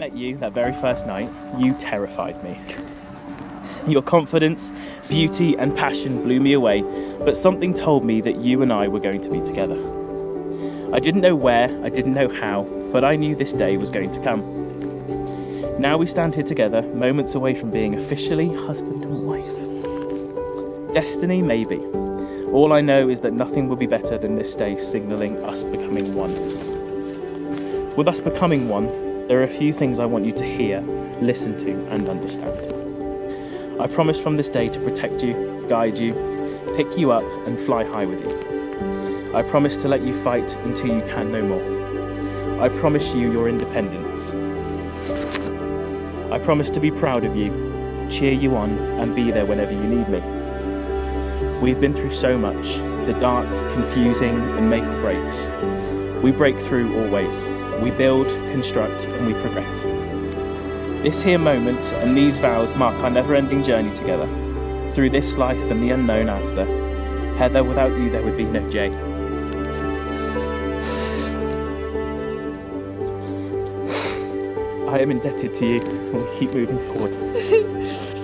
met you that very first night, you terrified me. Your confidence, beauty, and passion blew me away, but something told me that you and I were going to be together. I didn't know where, I didn't know how, but I knew this day was going to come. Now we stand here together, moments away from being officially husband and wife. Destiny, maybe. All I know is that nothing will be better than this day signalling us becoming one. With us becoming one, there are a few things I want you to hear, listen to, and understand. I promise from this day to protect you, guide you, pick you up, and fly high with you. I promise to let you fight until you can no more. I promise you your independence. I promise to be proud of you, cheer you on, and be there whenever you need me. We've been through so much the dark, confusing, and make breaks. We break through always. We build, construct, and we progress. This here moment and these vows mark our never ending journey together, through this life and the unknown after. Heather, without you, there would be no Jay. I am indebted to you, and we keep moving forward.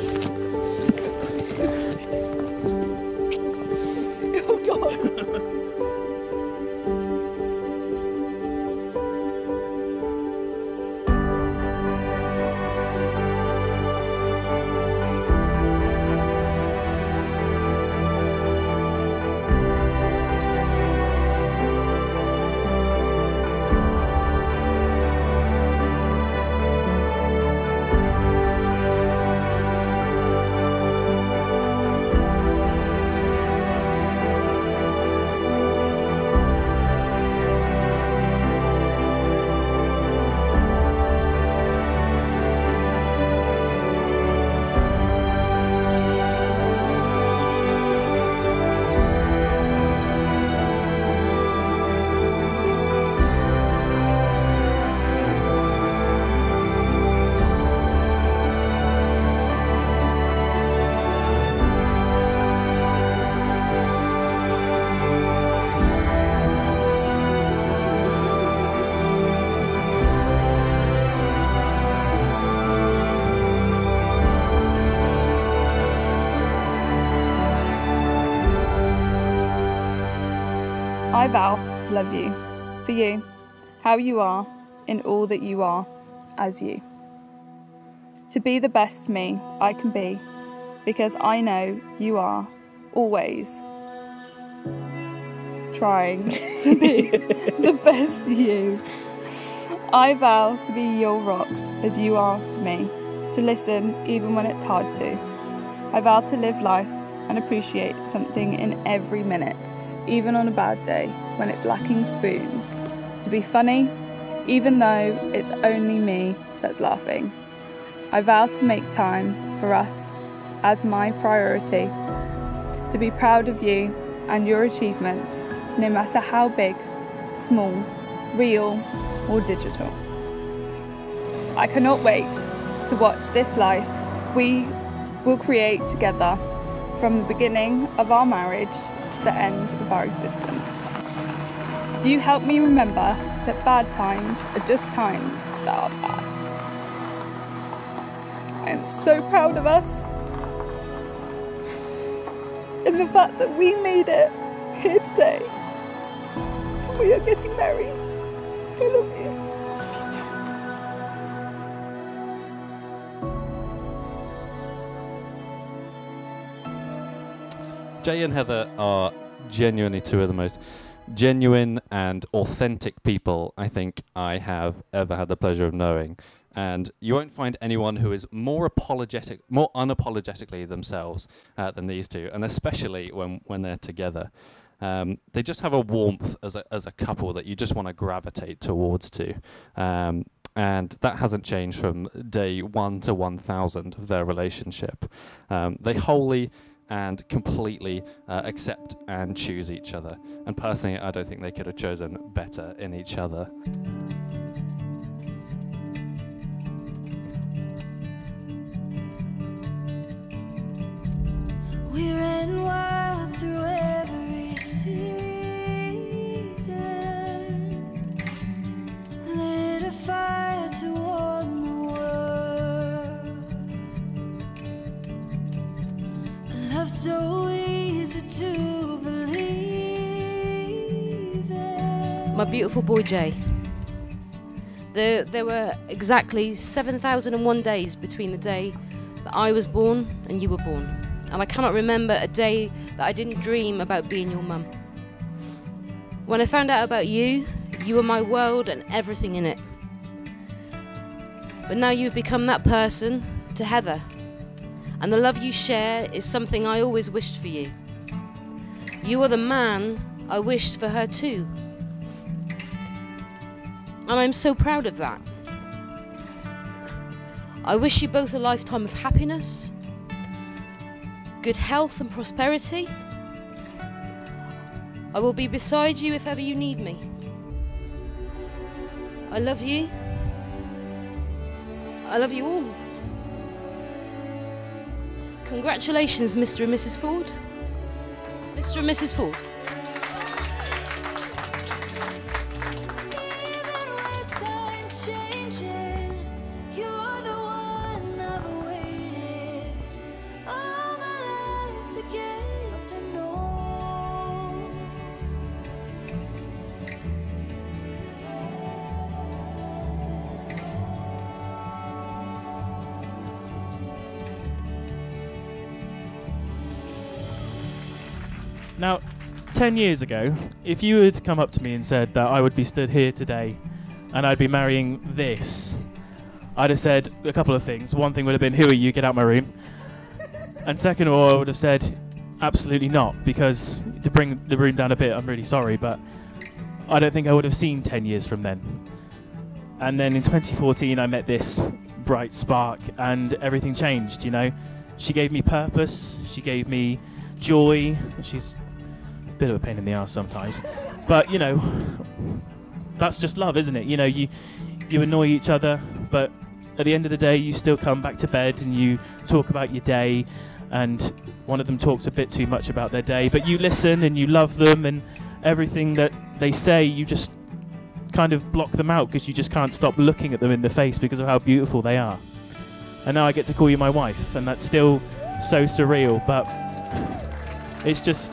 I vow to love you, for you, how you are, in all that you are, as you. To be the best me I can be, because I know you are always trying to be the best you. I vow to be your rock as you are to me, to listen even when it's hard to. I vow to live life and appreciate something in every minute, even on a bad day when it's lacking spoons. To be funny, even though it's only me that's laughing. I vow to make time for us as my priority. To be proud of you and your achievements, no matter how big, small, real, or digital. I cannot wait to watch this life we will create together from the beginning of our marriage to the end of our existence. You help me remember that bad times are just times that are bad. I am so proud of us and the fact that we made it here today. We are getting married. I love you. Jay and Heather are genuinely two of the most genuine and authentic people I think I have ever had the pleasure of knowing. And you won't find anyone who is more apologetic, more unapologetically themselves uh, than these two, and especially when, when they're together. Um, they just have a warmth as a, as a couple that you just want to gravitate towards to. Um, and that hasn't changed from day one to 1000 of their relationship. Um, they wholly and completely uh, accept and choose each other. And personally, I don't think they could have chosen better in each other. Love so easy to believe. My beautiful boy Jay. There, there were exactly 7,001 days between the day that I was born and you were born. And I cannot remember a day that I didn't dream about being your mum. When I found out about you, you were my world and everything in it. But now you've become that person to Heather. And the love you share is something I always wished for you. You are the man I wished for her too. And I'm so proud of that. I wish you both a lifetime of happiness, good health, and prosperity. I will be beside you if ever you need me. I love you. I love you all. Congratulations, Mr. and Mrs. Ford. Mr. and Mrs. Ford. Now, 10 years ago, if you had come up to me and said that I would be stood here today and I'd be marrying this, I'd have said a couple of things. One thing would have been, Who are you? Get out my room. And second of all, I would have said, Absolutely not, because to bring the room down a bit, I'm really sorry, but I don't think I would have seen 10 years from then. And then in 2014, I met this bright spark, and everything changed, you know. She gave me purpose, she gave me joy. She's bit of a pain in the ass sometimes, but you know, that's just love, isn't it? You know, you you annoy each other, but at the end of the day, you still come back to bed and you talk about your day. And one of them talks a bit too much about their day, but you listen and you love them, and everything that they say, you just kind of block them out because you just can't stop looking at them in the face because of how beautiful they are. And now I get to call you my wife, and that's still so surreal, but it's just